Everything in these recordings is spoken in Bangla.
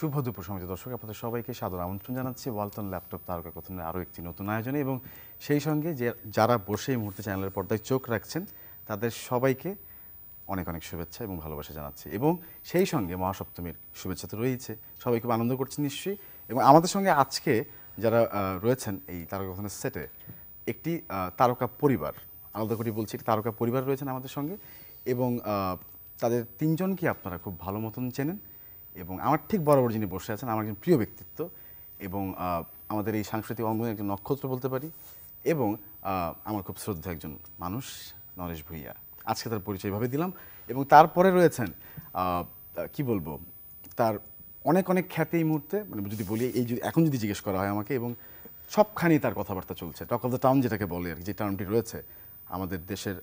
শুভ দুপুর সমিতি দর্শক। আপনাদের সবাইকে সাদর আমন্ত্রণ জানাচ্ছি। ওয়ালটন ল্যাপটপ তারকা কথনের আরও একটি নতুন আয়োজনে এবং সেই সঙ্গে যে যারা বসে এই মুহূর্তে চ্যানেলের পর্দায় চোখ রাখছেন, তাদের সবাইকে অনেক অনেক শুভেচ্ছা এবং ভালোবাসা জানাচ্ছি। এবং সেই সঙ্গে মহাসপ্তমীর শুভেচ্ছা তো রয়েছে। সবাই খুব আনন্দ করছেন নিশ্চয়ই। এবং আমাদের সঙ্গে আজকে যারা রয়েছেন এই তারকা কথনের সেটে একটি তারকা পরিবার, আলাদা করে বলছি, একটি তারকা পরিবার রয়েছেন আমাদের সঙ্গে। এবং তাদের তিনজনকে আপনারা খুব ভালো মতন চেনেন। এবং আমার ঠিক বরাবর যিনি বসে আছেন, আমার একজন প্রিয় ব্যক্তিত্ব এবং আমাদের এই সাংস্কৃতিক অঙ্গনের একজন নক্ষত্র বলতে পারি এবং আমার খুব শ্রদ্ধা একজন মানুষ, নরেশ ভূঁইয়া। আজকে তার পরিচয় এভাবে দিলাম এবং তারপরে রয়েছেন কি বলব, তার অনেক অনেক খ্যাতি এই মুহূর্তে মানে যদি বলি, এই যদি এখন যদি জিজ্ঞেস করা হয় আমাকে এবং সবখানেই তার কথাবার্তা চলছে। টক অফ দ্য টাউন যেটাকে বলে আর যে টার্মটি রয়েছে, আমাদের দেশের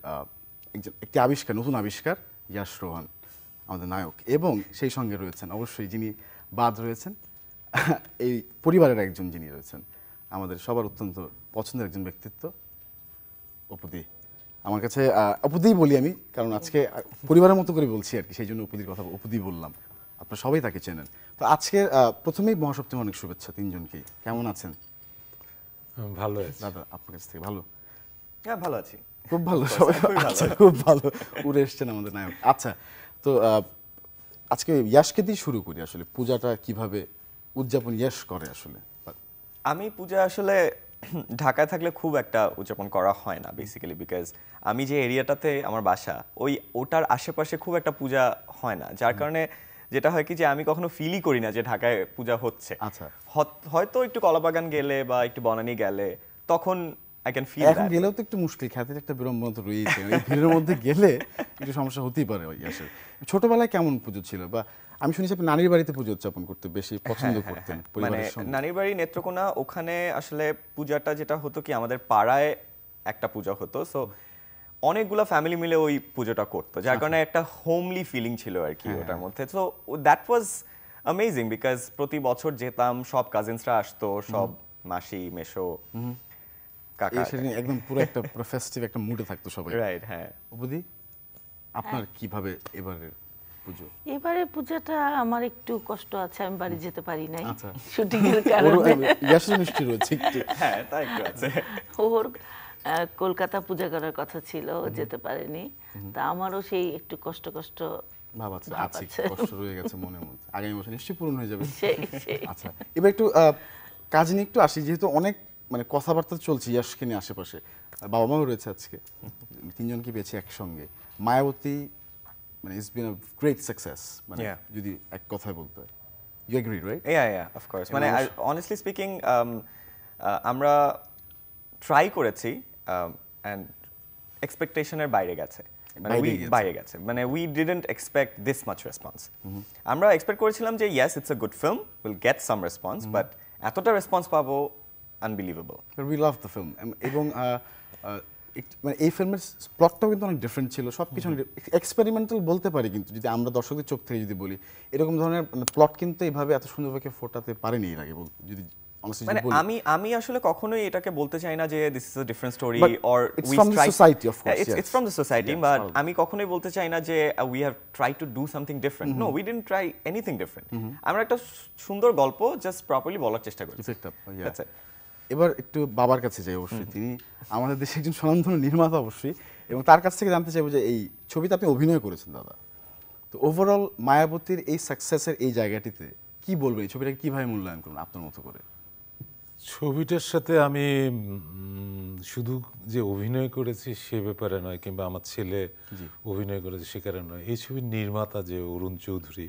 একজন, একটি আবিষ্কার, নতুন আবিষ্কার, ইয়াশ রোহান। আমাদের নায়ক এবং সেই সঙ্গে রয়েছেন অবশ্যই যিনি বাদ রয়েছেন এই পরিবারের একজন যিনি রয়েছেন আমাদের সবার অত্যন্ত পছন্দের একজন ব্যক্তিত্ব অপুদি। আমার কাছে আহ, অপুদিই বলি আমি কারণ আজকে পরিবারের মতো করে বলছি আর কি সেই জন্য অপুদির কথা অপুদি বললাম। আপনারা সবাই তাকে চেনেন। তো আজকে প্রথমেই মহাসপ্তমী অনেক শুভেচ্ছা তিনজনকেই। কেমন আছেন? ভালো দাদা আপনার কাছ থেকে ভালো? হ্যাঁ ভালো আছি। খুব ভালো সবাই আচ্ছা খুব ভালো। উড়ে এসছেন আমাদের নায়ক। আচ্ছা তো আজকে ইয়াসকে দিয়ে শুরু করি আসলে। পূজাটা কীভাবে উদযাপন ইয়াস করে আসলে? আমি পূজা আসলে ঢাকায় থাকলে খুব একটা উদযাপন করা হয় না বেসিক্যালি বিকজ আমি যে এরিয়াটাতে আমার বাসা ওই ওটার আশেপাশে খুব একটা পূজা হয় না। যার কারণে যেটা হয় কি যে আমি কখনো ফিলই করি না যে ঢাকায় পূজা হচ্ছে। আচ্ছা। হয়তো একটু কলাবাগান গেলে বা একটু বনানি গেলে তখন আই ক্যান ফিল এখন গেলেও তো একটু মুশকিল খ্যাতির একটা বিড়ম্বনা তো রয়েছে এই ভিড়ের মধ্যে গেলে একটু সমস্যা হতেই পারে ওই ইয়াসের ছোটবেলায় কেমন পুজো ছিল? বা আমি শুনেছি আপনি নানির বাড়িতে পুজো উদযাপন করতে বেশি পছন্দ করতেন মানে নানির বাড়ি নেত্রকোনা ওখানে আসলে পূজাটা যেটা হতো কি আমাদের পাড়ায় একটা পূজা হতো। সো অনেকগুলো ফ্যামিলি মিলে ওই পুজোটা করতো আচ্ছা। যার কারণে একটা হোমলি ফিলিং ছিল আর হ্যাঁ, কি ওটার মধ্যে। So that was amazing because প্রতি বছর যেতাম সব কাজিনসরা আসতো সব মাসি মেশো কাকা সেদিন একদম পুরো একটা পুরো ফেস্টিভ একটা মুডে থাকতো সবাই। রাইট হ্যাঁ। উপদি আপনার কীভাবে এবারের পুজো? এবারে পূজাটা আমার একটু কষ্ট আছে আমি বাড়ি যেতে পারি নাই আচ্ছা। শুটিং এর কারণে। মিষ্টি রয়েছে একটু। হ্যাঁ তাই একটু আছে। ওর কলকাতা পূজা করার কথা ছিল যেতে পারেনি। তা আমারও সেই একটু কষ্ট কষ্ট ভাব আছে আছে। কষ্ট রয়ে গেছে মনের মধ্যে। আগামী বছর নিশ্চয়ই পূরণ হয়ে যাবে। আচ্ছা এবার একটু কাজ নিয়ে একটু আসি যেহেতু অনেক মানে কথাবার্তা চলছে ইয়াসকে নিয়ে আশেপাশে। বাবা মাও রয়েছে আজকে। তিনজনকে পেয়েছি একসঙ্গে। মায়াবতী মানে it's been a great success মানে যদি এক কথায় বলতে হয়। You agree right Yeah, yeah, of course. মানে অনেস্টলি স্পিকিং আমরা ট্রাই করেছি অ্যান্ড এক্সপেকটেশনের বাইরে গেছে। মানে গেছে। বাইরে গেছে। মানে we didn't expect this much response আমরা এক্সপেক্ট করেছিলাম যে yes it's a good film will get some response but এতটা রেসপন্স পাবো unbelievable we love the film এবং মানে এই ফিল্মের প্লটটাও কিন্তু অনেক ডিফারেন্ট ছিল। সব কিছু এক্সপেরিমেন্টাল বলতে পারি কিন্তু যদি আমরা দর্শকদের চোখ থেকে যদি বলি এরকম ধরনের প্লট কিন্তু এইভাবে এত সুন্দরভাবে ফোটাতে পারেনি এর আগে যদি মানে আমি আমি আসলে কখনোই এটাকে বলতে চাই না যে this is a different story or it's from the society but আমি কখনোই বলতে চাই না যে we have try to do something different no we didn't try anything different আমরা একটা সুন্দর গল্প জাস্ট প্রপারলি বলার চেষ্টা করি। এবার একটু বাবার কাছে যাই অবশ্যই। তিনি আমাদের দেশে একজন স্বনামধন্য নির্মাতা অবশ্যই এবং তার কাছ থেকে জানতে চাইব যে এই ছবিতে আপনি অভিনয় করেছেন দাদা। তো ওভারঅল মায়াবতীর এই সাকসেসের এই জায়গাটিতে কি বলবেন? এই ছবিটাকে কীভাবে মূল্যায়ন করবেন আপনার মতো করে? ছবিটার সাথে আমি শুধু যে অভিনয় করেছি সে ব্যাপারে নয় কিংবা আমার ছেলে অভিনয় করেছে সে কারণে নয়। এই ছবির নির্মাতা যে অরুণ চৌধুরী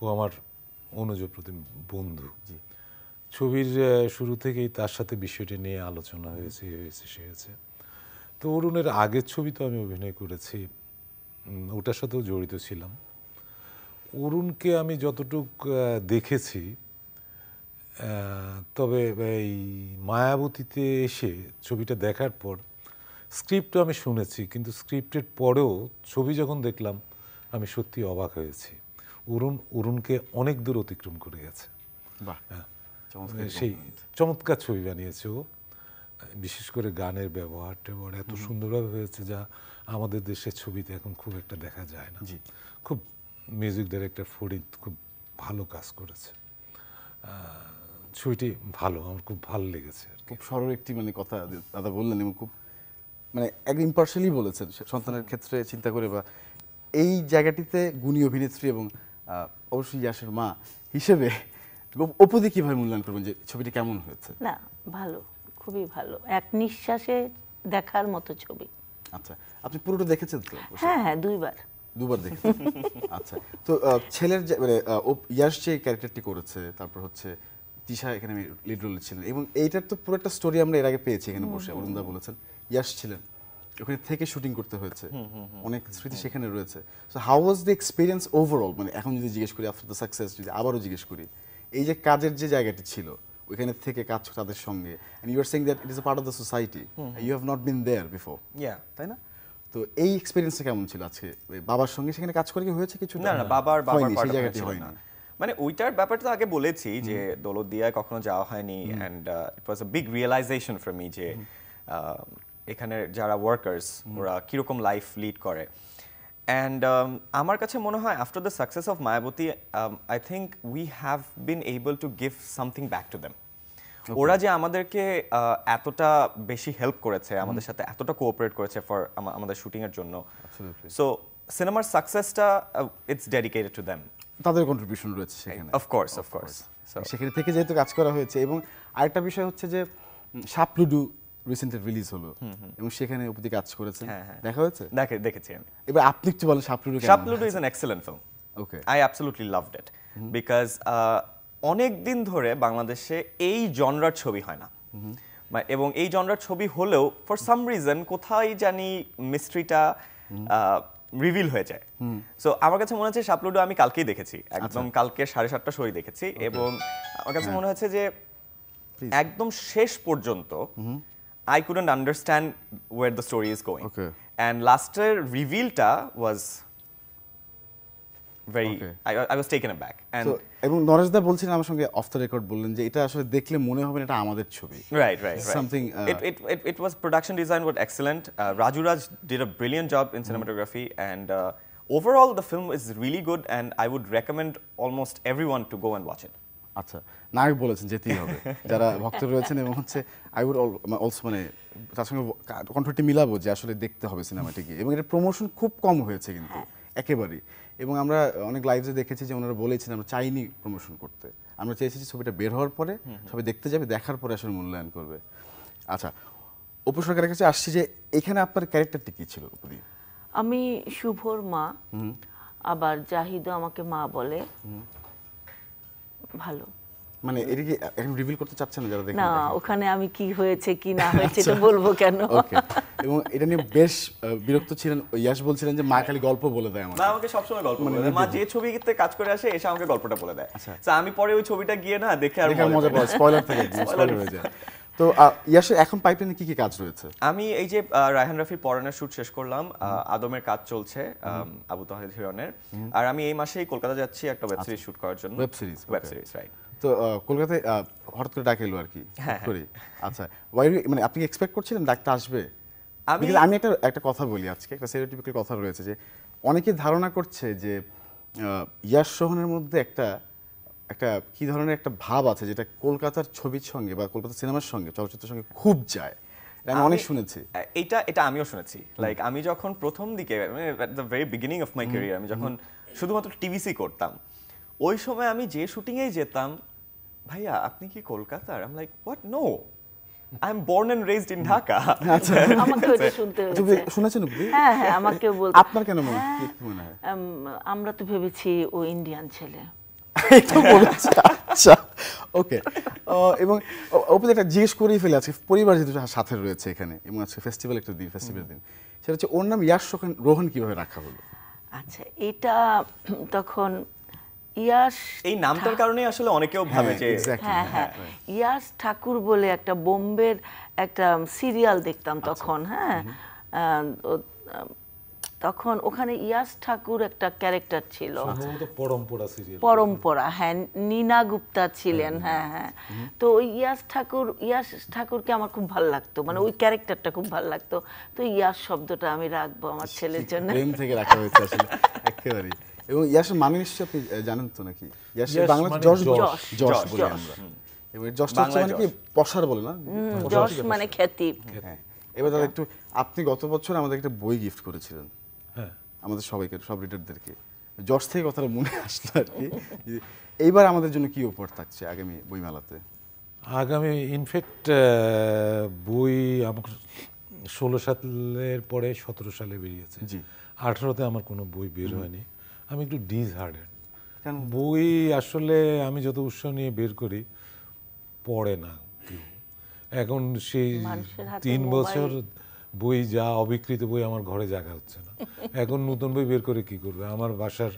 ও আমার অনুজ প্রতি বন্ধু। ছবির শুরু থেকেই তার সাথে বিষয়টি নিয়ে আলোচনা হয়েছে হয়েছে সে হয়েছে। তো অরুণের আগের ছবি তো আমি অভিনয় করেছি ওটার সাথেও জড়িত ছিলাম। অরুণকে আমি যতটুক দেখেছি তবে এই মায়াবতীতে এসে ছবিটা দেখার পর স্ক্রিপ্টও আমি শুনেছি কিন্তু স্ক্রিপ্টের পরেও ছবি যখন দেখলাম আমি সত্যি অবাক হয়েছি। অরুণ অরুণকে অনেক দূর অতিক্রম করে গেছে। বাহ। হ্যাঁ। সেই চমৎকার ছবি বানিয়েছে। ও বিশেষ করে গানের ব্যবহার ট্যাবহার এত সুন্দরভাবে হয়েছে যা আমাদের দেশের ছবিতে এখন খুব একটা দেখা যায় না। খুব মিউজিক ডাইরেক্টর ফরিদ খুব ভালো কাজ করেছে। ছবিটি ভালো আমার খুব ভালো লেগেছে আর খুব সরল একটি মানে কথা দাদা বললেন এবং খুব মানে একদম ইম্পার্শালি বলেছেন। সন্তানের ক্ষেত্রে চিন্তা করে বা এই জায়গাটিতে গুণী অভিনেত্রী এবং অবশ্যই ইয়াসের মা হিসেবে অপুদি কীভাবে মূল্যায়ন করবেন যে ছবিটি কেমন হয়েছে? না ভালো খুবই ভালো। এক নিঃশ্বাসে দেখার মতো ছবি। আচ্ছা আপনি পুরোটা দেখেছেন তো? হ্যাঁ হ্যাঁ দুইবার। দুবার দেখেছেন? আচ্ছা তো ছেলের যে মানে ইয়াশ যে ক্যারেক্টারটি করেছে তারপর হচ্ছে তিশা এখানে লিড রোলে ছিলেন এবং এইটার তো পুরো একটা স্টোরি আমরা এর আগে পেয়েছি এখানে বসে অরুণদা বলেছেন। ইয়াশ ছিলেন ওখানে থেকে শুটিং করতে হয়েছে। অনেক স্মৃতি সেখানে রয়েছে। So how was the experience overall মানে এখন যদি জিজ্ঞেস করি আফটার দ্য সাকসেস যদি আবারও জিজ্ঞেস করি এই যে কাজের যে জায়গাটি ছিল ওইখানে থেকে কাজ তাদের সঙ্গে। You are saying that it is part of the society you have not been there before. তাই না? তো এই এক্সপিরিয়েন্সটা কেমন ছিল আজকে? বাবার সঙ্গে সেখানে কাজ করে কি হয়েছে কিছু না না বাবার বাবার সেই জায়গাটি হয়নি। না। মানে ওইটার ব্যাপারটা আগে বলেছি যে দৌলতদিয়ায় কখনো যাওয়া হয়নি and it was a big realization for me যে এখানে যারা ওয়ার্কার্স ওরা কীরকম লাইফ লিড করে। অ্যান্ড আমার কাছে মনে হয় after the success of Mayabati I think we have been able to give something back to them ওরা যে আমাদেরকে এতটা বেশি হেল্প করেছে আমাদের সাথে এতটা কোঅপারেট করেছে ফর আমাদের শুটিং এর জন্য. সো সিনেমার সাকসেসটা ইটস ডেডিকেটেড টু দেম তাদের কন্ট্রিবিউশন রয়েছে সেখানে। অফ কোর্স অফ কোর্স সেখানে থেকে যেহেতু কাজ করা হয়েছে এবং আরেকটা বিষয় হচ্ছে যে সাপলুডু রিসেন্টলি রিলিজ হলো। এবং সেখানে অপতি কাজ করেছেন। হ্যাঁ, হ্যাঁ। দেখা হয়েছে? দেখে দেখেছি আমি। এবার আপনি একটু বলেন Shapludu Shapludu is an excellent film Okay. I absolutely loved it because অনেক দিন ধরে বাংলাদেশে এই জনরার ছবি হয় না। এবং এই জনরার ছবি হলেও ফর সাম রিজন কোথায় জানি মিস্ট্রিটা রিভিল হয়ে যায়। সো আমার কাছে মনে হচ্ছে শাপলুডু আমি কালকেই দেখেছি। একদম কালকে সাড়ে সাতটা শোই দেখেছি। এবং আমার কাছে মনে হচ্ছে যে একদম শেষ পর্যন্ত I couldn't understand where the story is going Okay. And লাস্টের রিভিলটা was very Okay. I was taken back and তো এবং নরেশদা বলছিলেন আমার সঙ্গে অফ দ্য রেকর্ড বললেন যে এটা আসলে দেখলে মনে হবে না এটা আমাদের ছবি Right, right, right. Something, uh, it, it, it, it was production design was excellent. Uh, Raju Raj did a brilliant job Mm-hmm. in cinematography, and uh, overall the film is really good. And I would recommend almost everyone আচ্ছা নায়ক বলেছেন যেতেই হবে। যারা ভক্ত রয়েছেন এবং হচ্ছে আই উড অলসো মানে তার সঙ্গে কণ্ঠটি মিলাবো যে আসলে দেখতে হবে সিনেমাটি গিয়ে এবং এটা প্রমোশন খুব কম হয়েছে কিন্তু একেবারেই। এবং আমরা অনেক লাইভে দেখেছি যে ওনারা বলেছেন আমরা চাইনি প্রমোশন করতে। আমরা চেয়েছি যে ছবিটা বের হওয়ার পরে সবাই দেখতে যাবে দেখার পরে আসলে মূল্যায়ন করবে। আচ্ছা অপু সরকারের কাছে আসছি যে এখানে আপনার ক্যারেক্টারটি কী ছিল উপদি আমি শুভর মা আবার জাহিদও আমাকে মা বলে। ভালো। মানে এটা কি এখন রিভিল করতে চাচ্ছেন না যারা দেখেন না ওখানে আমি কি হয়েছে কি না হয়েছে এটা বলব কেন? ওকে এবং এটা নিয়ে বেশ বিরক্ত ছিলেন ইয়াশ বলছিলেন যে মা খালি গল্প বলে দেয় আমার না আমাকে সবসময় গল্প বলে দেয়। মা যে ছবিতে কাজ করে আসে এসে আমাকে গল্পটা বলে দেয়। আচ্ছা। আমি পরে ওই ছবিটা গিয়ে না দেখে আর মজা পাই স্পয়লার থেকে স্পয়লার হয়ে যায়। তো আহ, ইয়াশের এখন পাইপলাইনে কি কি কাজ রয়েছে? আমি এই যে রায়হান রাফির পরানের শুট শেষ করলাম আদমের কাজ চলছে আবু তাহিদ হিরনের আর আমি এই মাসেই কলকাতা যাচ্ছি একটা ওয়েব সিরিজ শুট করার জন্য। Web series, web series right তো কলকাতায় হঠাৎ করে ডাকে এলো আর কি হ্যাঁ, করে আচ্ছা ওয়াই মানে আপনি এক্সপেক্ট করছিলেন ডাকতে আসবে? আমি- আমি একটা একটা কথা বলি আজকে একটা স্টেরিওটিপিক্যাল কথা রয়েছে যে অনেকে ধারণা করছে যে ইয়াশ সোহনের মধ্যে একটা একটা কি ধরনের একটা ভাব আছে যেটা কলকাতার ছবির সঙ্গে বা কলকাতার সিনেমার সঙ্গে চলচ্চিত্রের সঙ্গে খুব যায়? আমি অনেক শুনেছি। এটা এটা আমিও শুনেছি। লাইক আমি যখন প্রথম দিকে মানে the very beginning of my career আমি যখন শুধুমাত্র টিভিসি করতাম ওই সময় আমি যে শুটিংয়েই যেতাম ভাইয়া আপনি কি কলকাতার? আম like what no I am born and raised in Dhaka. আচ্ছা। আমাকে ওটা শুনতে আচ্ছা, হয়েছে। শুনেছেন হ্যাঁ হ্যাঁ আমাকে বল আপনার কেন মনে হয়? মনে আম, আমরা তো ভেবেছি ও ইন্ডিয়ান ছেলে। এটা বলেছে আচ্ছা। ওকে এবং ওপরে একটা জিজ্ঞেস করেই ফেলে আজকে পরিবার যেহেতু সাথে রয়েছে এখানে এবং আজকে ফেস্টিভ্যাল একটা দিন ফেস্টিভ্যাল দিন। সেটা হচ্ছে ওর নাম ইয়াশ রোহান কীভাবে রাখা হলো? আচ্ছা এটা তখন ইয়াস এই নামটার কারণে আসলে অনেকেও ভাবে হ্যাঁ, যে হ্যাঁ হ্যাঁ ইয়াস ঠাকুর বলে একটা বোম্বের একটা সিরিয়াল দেখতাম আচ্ছা। তখন হ্যাঁ। তখন ওখানে ইয়াস ঠাকুর একটা ক্যারেক্টার ছিল। পরম্পরা সিরিয়াল পরম্পরা হ্যাঁ নীনা গুপ্তা ছিলেন হ্যাঁ হ্যাঁ। তো ওই ইয়াস ঠাকুর ইয়াস ঠাকুরকে আমার খুব ভালো লাগতো মানে ওই ক্যারেক্টারটা খুব ভালো লাগতো। তো ইয়াস শব্দটা আমি রাখব আমার ছেলের জন্য। প্রেম থেকে রাখা হয়েছে আসলে একেবারেই। এবং ইয়াসের মানে নিশ্চয়ই আপনি জানেন তো নাকি? ইয়াস বাংলা মানে। যশ যশ। বলি আমরা। হচ্ছে মানে কি পসার বলে না? যশ মানে খ্যাতি। হ্যাঁ। এবার দাদা একটু আপনি গত বছর আমাদের একটা বই গিফট করেছিলেন। আমাদের সবাইকে সব রিডারদেরকে যশ থেকে কথাটা মনে আসলো আর কি এইবার আমাদের জন্য কি উপহার থাকছে আগামী বইমেলাতে? আগামী ইনফ্যাক্ট বই আমার ষোলো সালের পরে সতেরো সালে বেরিয়েছে। জি। আঠারোতে আমার কোনো বই বের হয়নি। আমি একটু ডিজ হার্ডেড কেন? বই আসলে আমি যত উৎসাহ নিয়ে বের করি পড়ে না কেউ। এখন সেই তিন বছর বই যা অবিকৃত বই আমার ঘরে জায়গা হচ্ছে না। এখন নতুন বই বের করে কি করবে? আমার বাসার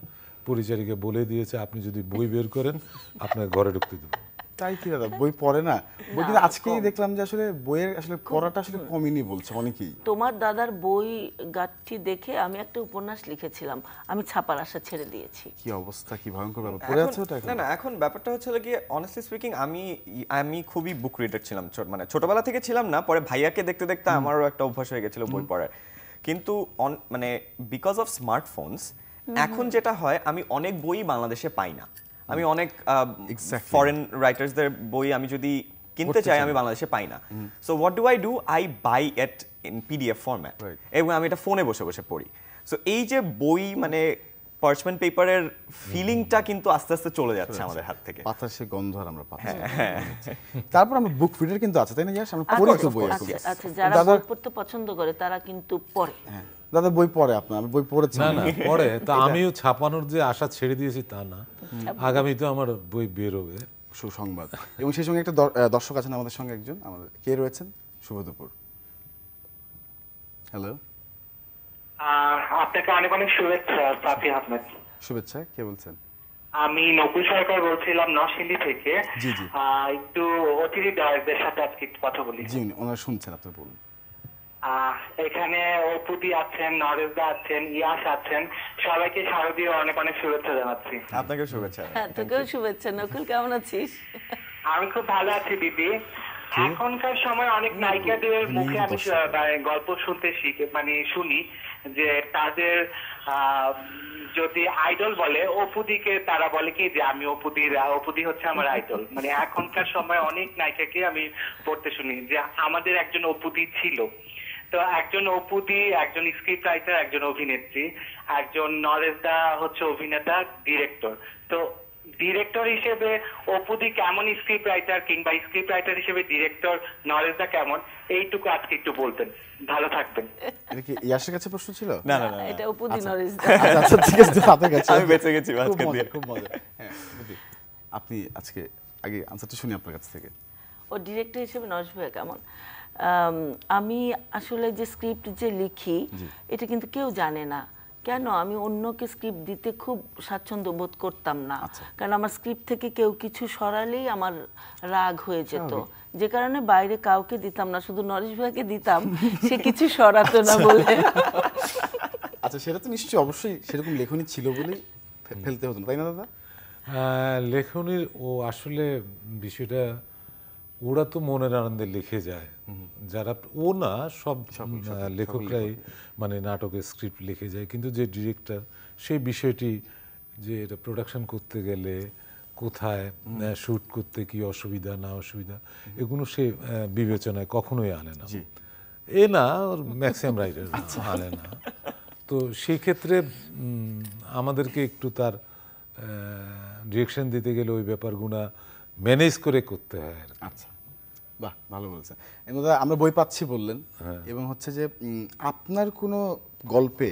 পরিচারিকা বলে দিয়েছে আপনি যদি বই বের করেন আপনার ঘরে ঢুকতে দেবো। তাই কি দাদা? বই পড়ে না? বই কিন্তু আজকেই দেখলাম যে আসলে বইয়ের আসলে পড়াটা আসলে কমেনি বলছে অনেকেই। তোমার দাদার বই গাছটি দেখে আমি একটা উপন্যাস লিখেছিলাম আমি ছাপার আশা ছেড়ে দিয়েছি। কি অবস্থা কি ভয়ঙ্কর ব্যাপার। পড়ে আছে এখন- ওটা না না এখন ব্যাপারটা হচ্ছে গিয়ে অনেস্টলি স্পিকিং আমি আমি খুবই বুক রিডার ছিলাম ছোট- মানে ছোটবেলা থেকে ছিলাম না পরে ভাইয়াকে দেখতে দেখতে আমারও একটা অভ্যাস হয়ে গেছিল বই পড়ার। কিন্তু মানে বিকজ অফ স্মার্টফোনস এখন যেটা হয় আমি অনেক বই বাংলাদেশে পাই না। আমি অনেক. ফরেন রাইটার্সদের বই আমি যদি কিনতে চাই আমি বাংলাদেশে পাই না। So what do I do I buy it in PDF format. এবং আমি এটা ফোনে বসে বসে পড়ি। সো এই যে বই মানে পার্চমেন্ট পেপারের ফিলিংটা কিন্তু আস্তে আস্তে চলে যাচ্ছে আমাদের হাত থেকে। পাতার সে গন্ধ আর আমরা পাচ্ছি হ্যাঁ, তারপর আমরা বুক রিডার কিন্তু আছে তাই না ইয়াস আমরা পড়ি তো বই আচ্ছা আচ্ছা যারা বই পড়তে পছন্দ করে তারা কিন্তু পড়ে। হ্যাঁ। দাদা বই পড়ে আপনার আমি বই পড়েছি। না না পরে তা আমিও ছাপানোর যে আশা ছেড়ে দিয়েছি তা না। আগামী তো আমার বই বেরোবে। সুসংবাদ। এবং সেই সঙ্গে একটা দর্শক আছেন আমাদের সঙ্গে একজন আমাদের কে রয়েছেন? শুভ দুপুর হ্যালো আপনাকে অনেক অনেক শুভেচ্ছা সাফি আহমেদ। শুভেচ্ছা কে বলছেন? আমি নকুল সরকার বলছিলাম নরসিংদী থেকে। জি, জি। আহ, একটু অতিথি ডায়কদের সাথে আজকে কথা বলি। জি ওনারা শুনছেন আপনি বলুন। আহ, এখানে অপুতি আছেন নরেশদা আছেন ইয়াস আছেন সবাইকে শারদীয় অনেক অনেক শুভেচ্ছা জানাচ্ছি। আপনাকে শুভেচ্ছা। হ্যাঁ তোকেও শুভেচ্ছা। নকুল কেমন আছিস? আমি খুব ভালো আছি দিদি। এখনকার সময় অনেক নায়িকাদের মুখে আমি মানে গল্প শুনতে শিখে মানে শুনি যে তাদের যদি আইডল বলে অপুদিকে তারা বলে কি যে আমি অপুদির অপুদি হচ্ছে আমার আইডল মানে এখনকার সময় অনেক নায়িকাকে আমি পড়তে শুনি যে আমাদের একজন অপুদি ছিল। তো একজন অপুদি একজন স্ক্রিপ্ট রাইটার একজন অভিনেত্রী একজন নরেশদা হচ্ছে অভিনেতা ডিরেক্টর তো ডিরেক্টর হিসেবে অপুদি কেমন স্ক্রিপ্ট রাইটার কিংবা স্ক্রিপ্ট রাইটার হিসেবে ডিরেক্টর নরেশদা কেমন? এইটুকু আজকে একটু বলতেন। ভালো থাকবেন। এটা কি ইয়াসের কাছে প্রশ্ন ছিল? না না না এটা উপদি নরেশ আচ্ছা আচ্ছা ঠিক আছে আপনার কাছে আমি বেঁচে গেছি খুব আজকে দিয়ে। খুব মজা। হ্যাঁ। আপনি আজকে আগে আনসারটা শুনি আপনার কাছ থেকে। ও ডিরেক্টর হিসেবে নরেশ ভাইয়া কেমন? আমি আসলে যে স্ক্রিপ্ট যে লিখি এটা কিন্তু কেউ জানে না। কেন? আমি অন্যকে স্ক্রিপ্ট দিতে খুব স্বাচ্ছন্দ্য বোধ করতাম না। আচ্ছা। কারণ আমার স্ক্রিপ্ট থেকে কেউ কিছু সরালেই আমার রাগ হয়ে যেত। যে কারণে বাইরে কাউকে দিতাম না শুধু নরেশ ভাইকে দিতাম সে কিছু সরাতো না বলে। আচ্ছা সেটা তো নিশ্চয়ই অবশ্যই সেরকম লেখনী ছিল বলেই ফেলতে হতো তাই না দাদা? আহ, লেখনীর ও আসলে বিষয়টা ওরা তো মনের আনন্দে লিখে যায়। যারা ও না সব লেখকরাই মানে নাটকের স্ক্রিপ্ট লিখে যায়। কিন্তু যে ডিরেক্টর সেই বিষয়টি যে এটা প্রোডাকশন করতে গেলে কোথায় শ্যুট করতে কি অসুবিধা না অসুবিধা এগুলো সে বিবেচনায় কখনোই আনে না। এ না ওর ম্যাক্সিমাম রাইটার আনে না। তো সেই ক্ষেত্রে আমাদেরকে একটু তার ডিরেকশন দিতে গেলে ওই ব্যাপারগুলো ম্যানেজ করে করতে হয় আর আচ্ছা। বাহ ভালো বলেছেন। দাদা আমরা বই পাচ্ছি বললেন হ্যাঁ। এবং হচ্ছে যে আপনার কোনো গল্পে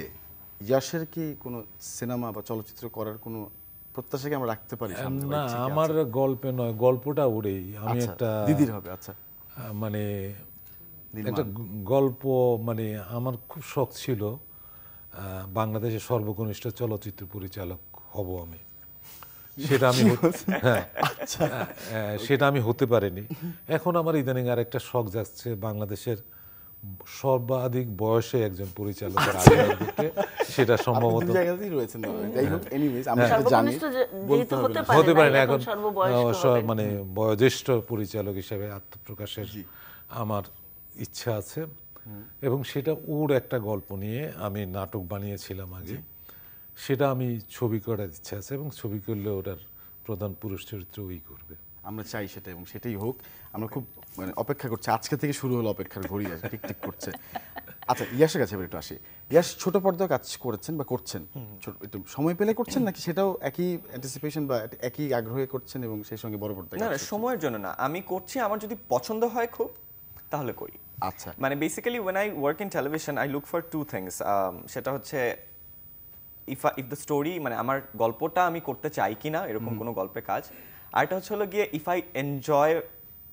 ইয়াসের কি কোনো সিনেমা বা চলচ্চিত্র করার কোনো প্রত্যাশা কি আমরা রাখতে পারি না? আমার গল্পে নয় গল্পটা ওরেই আমি আচ্ছা, একটা দিদির হবে আচ্ছা। মানে একটা গল্প মানে আমার খুব শখ ছিল বাংলাদেশের সর্বকনিষ্ঠ চলচ্চিত্র পরিচালক হব আমি। সেটা আমি হতে- হ্যাঁ। আচ্ছা। আহ, আহ, সেটা আমি হতে পারিনি। এখন আমার ইদানিং আর একটা শখ যাচ্ছে বাংলাদেশের সর্বাধিক বয়সে একজন পরিচালকের আবির্ভাব সেটা সম্ভবত জায়গাতেই রয়েছেন যাই হোক এনিওয়েজ আমরা জানি। বলতে হবে হতে। পারে না, এখন। মানে বয়োজ্যেষ্ঠ পরিচালক হিসেবে আত্মপ্রকাশের আমার ইচ্ছা আছে। এবং সেটা ওর একটা গল্প নিয়ে আমি নাটক বানিয়েছিলাম আগে। সেটা আমি ছবি করার ইচ্ছা আছে এবং ছবি করলে ওটার প্রধান পুরুষ চরিত্র ওই করবে। আমরা চাই সেটা এবং সেটাই হোক। আমরা খুব মানে অপেক্ষা করছি। আজকে থেকে শুরু হলো অপেক্ষার ঘড়ি আছে টিক টিক করছে। আচ্ছা ইয়াসের কাছে একটু আসি। ইয়াস ছোট পর্দায় কাজ করেছেন বা করছেন? ছোট- একটু সময় পেলে করছেন নাকি সেটাও একই অ্যান্টিসিপেশন বা একই আগ্রহে করছেন এবং সেই সঙ্গে বড় পর্দায় না? সময়ের জন্য না। আমি করছি আমার যদি পছন্দ হয় খুব তাহলে করি। আচ্ছা। মানে basically when I work in television I look for two things সেটা হচ্ছে ইফ ইফ দ্য স্টোরি মানে আমার গল্পটা আমি করতে চাই কি না এরকম কোনো গল্পে কাজ। আরেকটা হচ্ছে হলো গিয়ে if I enjoy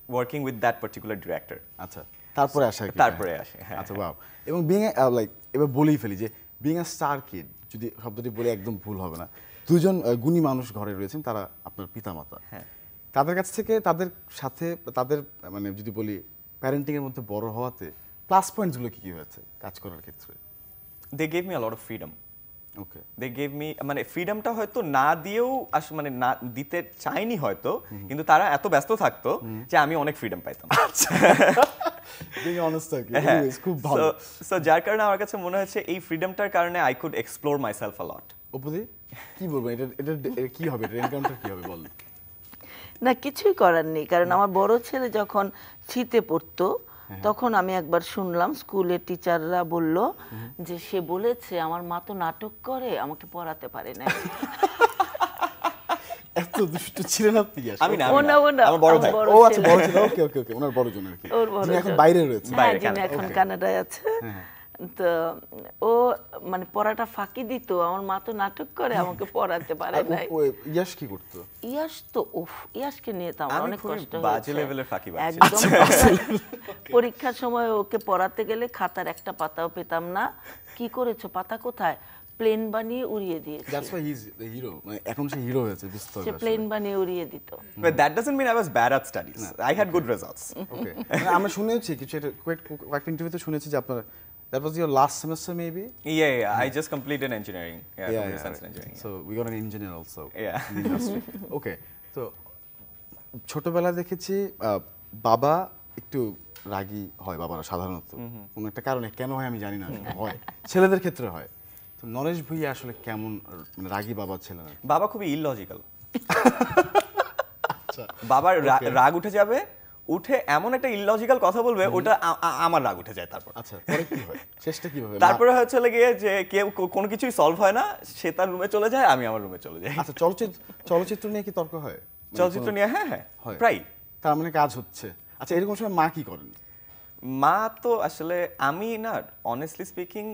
working with that particular director আচ্ছা তারপরে আসে তারপরে আসে, হ্যাঁ, আচ্ছা বাও এবং বিং লাইক এবার বলেই ফেলি যে বিং আ স্টার কিড যদি শব্দটি বলে একদম ভুল হবে না। দুজন গুণী মানুষ ঘরে রয়েছেন তারা আপনার পিতামাতা। হ্যাঁ। তাদের কাছ থেকে তাদের সাথে তাদের মানে যদি বলি প্যারেন্টিংয়ের মধ্যে বড় হওয়াতে প্লাস পয়েন্টসগুলো কী কী হয়েছে কাজ করার ক্ষেত্রে? They gave me a lot of freedom they gave me মানে ফ্রিডমটা হয়তো না দিয়েও আস মানে না দিতে চাইনি হয়তো কিন্তু তারা এত ব্যস্ত থাকতো যে আমি অনেক ফ্রিডম পাইতাম। বিং অনেস্ট আর কি হ্যাঁ। Anyways, খুব ভালো। সো যার কারণে আমার কাছে মনে হচ্ছে এই ফ্রিডমটার কারণে I could explore myself a lot অপুদি কি বলব? এটা এটা এটা কি হবে? এটা এনকাউন্টার কি হবে? বল। না কিছুই করার নেই। কারণ আমার বড় ছেলে যখন শীতে পড়তো তখন আমি একবার শুনলাম স্কুলের টিচাররা বলল যে সে বলেছে আমার মা তো নাটক করে আমাকে পড়াতে পারে না। এত দুষ্ট ছিলেন আপনি আমি না আমার বড় ভাই। ও আচ্ছা বড় ছিল। ওকে ওকে ওকে ওনার বড় জন আর কি। ওর বড় এখন বাইরে রয়েছে হ্যাঁ বাইরে, এখন কানাডায় আছে। তো ও মানে পড়াটা ফাঁকি দিত। আমার মা তো নাটক করে আমাকে পড়াতে পারে নাই। ইয়াস কি করতো? ইয়াস তো উফ ইয়াসকে নিয়ে তো আমার অনেক কষ্ট বাজে লেভেলের ছিলাম। একদম পরীক্ষার সময় ওকে পড়াতে গেলে খাতার একটা পাতাও পেতাম না। কি করেছ? পাতা কোথায়? প্লেন বানিয়ে উড়িয়ে দিয়েছে। That's why he is the hero মানে এখন সে হিরো হয়েছে বুঝতে সে প্লেন বানিয়ে উড়িয়ে দিত। But that doesn't mean I was bad at studies. I had good results. ওকে আমরা শুনেছি কিছু একটা কয়েকটা ইন্টারভিউতে শুনেছি যে আপনার that was your last semester maybe Yeah, yeah, I just completed engineering. Yeah, computer science and engineering. So we got an engineer also Yeah. Okay তো ছোটবেলায় দেখেছি আহ, বাবা একটু রাগী হয় বাবারা সাধারণত। কোনো একটা কারণে কেন হয় আমি জানি না হয়। ছেলেদের ক্ষেত্রে হয়। তো নরেশ ভুইয়া আসলে কেমন মানে রাগী বাবা ছিলেন বাবা খুবই ইললজিক্যাল বাবার রা- রাগ উঠে যাবে উঠে এমন একটা ইললজিক্যাল কথা বলবে ওটা আমার রাগ উঠে যায় তারপর। আচ্ছা পরে কি হয়? শেষটা কীভাবে? তারপরে হচ্ছে গিয়ে যে কেউ কোনো কিছুই সলভ হয় না সে তার রুমে চলে যায় আমি আমার রুমে চলে যাই। আচ্ছা চলচ্চিত্র চলচ্চিত্র নিয়ে কি তর্ক হয়? মানে চলচ্চিত্র নিয়ে হ্যাঁ হ্যাঁ প্রায় তার মানে কাজ হচ্ছে। আচ্ছা এরকম সময় মা কি করেন? মা তো আসলে আমি না অনেস্টলি স্পিকিং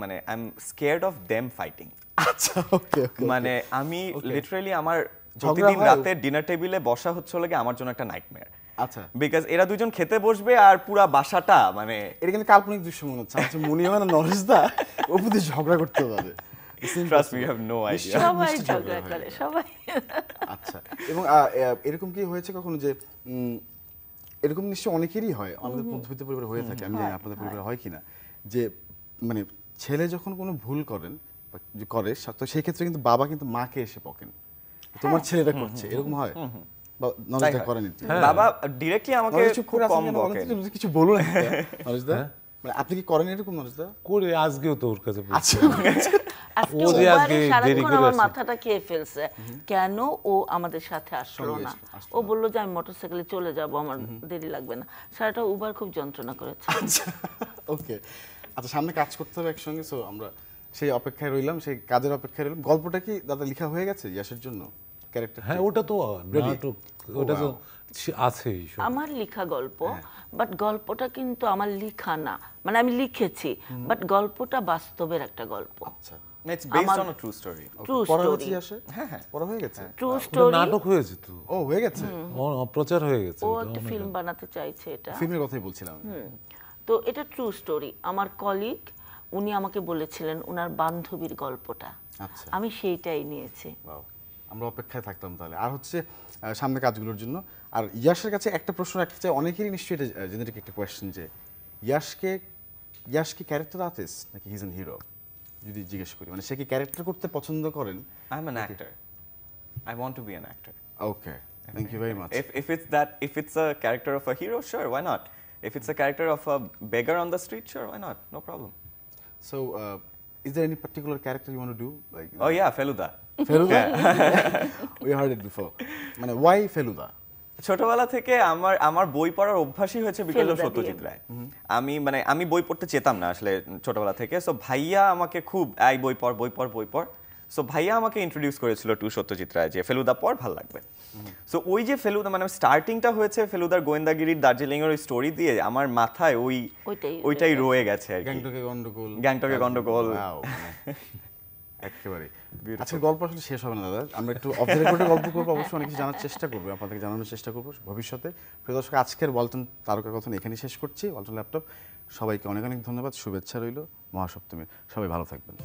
মানে I am scared of them fighting আচ্ছা ওকে মানে আমি লিটারালি আমার প্রতিদিন রাতে ডিনার টেবিলে বসা হচ্ছে লাগে আমার জন্য একটা নাইটমেয়ার আচ্ছা। বিকজ এরা দুজন খেতে বসবে আর পুরা বাসাটা মানে এটা কিন্তু কাল্পনিক দৃশ্য মনে হচ্ছে। আমার মনে হয় নরেশ দা অপুদি ঝগড়া করতে পারে trust me. Have no idea সবাই ঝগড়া করে সবাই। আচ্ছা এবং এরকম কি হয়েছে কখনো যে উম, এরকম নিশ্চয়ই অনেকেরই হয় আমাদের মধ্যবিত্ত পরিবারে হয়ে থাকে আমি জানি আপনাদের পরিবারে হয় কিনা। যে মানে ছেলে যখন কোনো ভুল করেন করে তো সেই ক্ষেত্রে কিন্তু বাবা কিন্তু মাকে এসে পকেন তোমার ছেলেটা করছে এরকম হয়? বা করেন। বাবা ডিরেক্টলি আমাকে খুব কম কেন? কিছু- কিছু বলুন। নলেজ মানে আপনি কি করেন এরকম নলেজ করে আজকেও তো ওর কাছে আচ্ছা ও যে আজকে দেরি করে আমার মাথাটা খেয়ে ফেলছে। কেন ও আমাদের সাথে আসলো না? ও বলল যে আমি মোটরসাইকেলে চলে যাব আমার দেরি লাগবে না। সারাটা উবার খুব যন্ত্রণা করেছে। আচ্ছা ওকে। আচ্ছা সামনে কাজ করতে হবে একসঙ্গে সো আমরা সেই অপেক্ষায় রইলাম সেই কাজের অপেক্ষায় রইলাম। গল্পটা কি দাদা লেখা হয়ে গেছে ইয়াসের জন্য? ক্যারেক্টার হ্যাঁ ওটা তো নাটক ওটা তো ছি- আছেই সব আমার লেখা গল্প হ্যাঁ। বাট গল্পটা কিন্তু আমার লেখা না। মানে আমি লিখেছি বাট গল্পটা বাস্তবের একটা গল্প। আচ্ছা। It's based on a true story পড়া স্টোরি হচ্ছে হ্যাঁ হ্যাঁ পড়া হয়ে গেছে। ট্রু স্টোরি নাটক হয়েছে তো। ও হয়ে গেছে? প্রচার হয়ে গেছে। ও একটা ফিল্ম বানাতে চাইছে এটা। ফিল্মের কথাই বলছিলাম। আমি। তো এটা ট্রু স্টোরি আমার কলিগ উনি আমাকে বলেছিলেন ওনার বান্ধবীর গল্পটা। আচ্ছা। আমি সেইটাই নিয়েছি. আমরা অপেক্ষায় থাকতাম তাহলে। আর হচ্ছে সামনে কাজগুলোর জন্য। আর ইয়াসের কাছে একটা প্রশ্ন রাখতে চাই অনেকেরই নিশ্চয়ই এটা জেনেটিক একটা কোয়েশ্চেন যে ইয়াসকে ইয়াস কি ক্যারেক্টার আর্টিস্ট নাকি হিজ এন হিরো যদি জিজ্ঞেস করি মানে সে কি ক্যারেক্টার করতে পছন্দ করেন? I am an actor I want to be an actor okay thank you very much if if it's that, if it's a character of a hero, sure, why not? If it's a character of a beggar on the street, sure, why not? No problem. So is particular any you want to do? Like, do know? yeah, Feluda. Feluda. we heard it before. মানে why Feluda? ছোটবেলা থেকে আমার আমার বই পড়ার অভ্যাসই হয়েছে বিকজ অফ সত্যজিৎ রায় আমি মানে আমি বই পড়তে চেতাম না আসলে ছোটবেলা থেকে সো ভাইয়া আমাকে খুব এই বই পড় বই পড় বই পড় সো ভাইয়া আমাকে ইন্ট্রোডিউস করেছিল টু সত্যজিৎ রায় যে ফেলুদা পর ভালো লাগবে। সো ওই যে ফেলুদা মানে স্টার্টিংটা হয়েছে ফেলুদার গোয়েন্দাগিরির দার্জিলিং এর ওই স্টোরি দিয়ে আমার মাথায় ওই ওইটাই রয়ে গেছে। আর কি। গ্যাংটকে গন্ডগোল। গ্যাংটকে গন্ডগোল। একেবারে আচ্ছা গল্প আসলে শেষ হবে না দাদা। আমরা একটু অফ দ্য রেকর্ডে গল্প করব অবশ্যই অনেক কিছু জানার চেষ্টা করব আপনাদেরকে জানানোর চেষ্টা করব ভবিষ্যতে। প্রিয় দর্শক আজকের ওয়ালটন তারকা কথন এখানেই শেষ করছি। ওয়ালটন ল্যাপটপ সবাইকে অনেক অনেক ধন্যবাদ শুভেচ্ছা রইল মহাসপ্তমী। সবাই ভালো থাকবেন।